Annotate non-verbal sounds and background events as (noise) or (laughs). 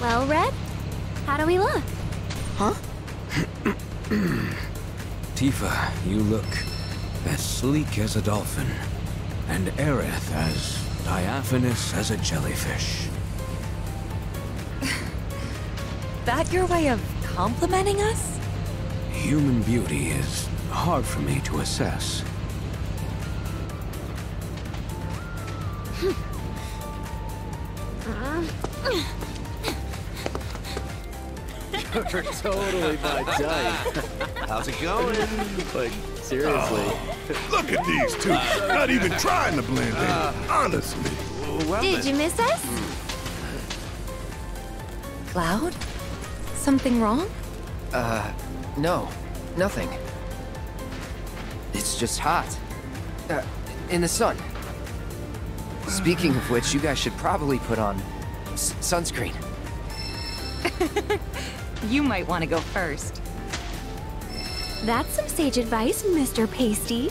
Well, Red, how do we look? Huh? (clears throat) Tifa, you look as sleek as a dolphin, and Aerith as diaphanous as a jellyfish. (laughs) That your way of complimenting us? Human beauty is hard for me to assess. Hmm. (clears throat) You're totally my (laughs) type. How's it going? Like, seriously. Look at these two. Not even trying to blend in. Honestly. Well, Did you miss us? Cloud? Something wrong? Uh, no. Nothing. It's just hot. Uh, in the sun. Speaking of which, you guys should probably put on s- sunscreen. (laughs) You might want to go first. That's some sage advice, Mr. Pasty.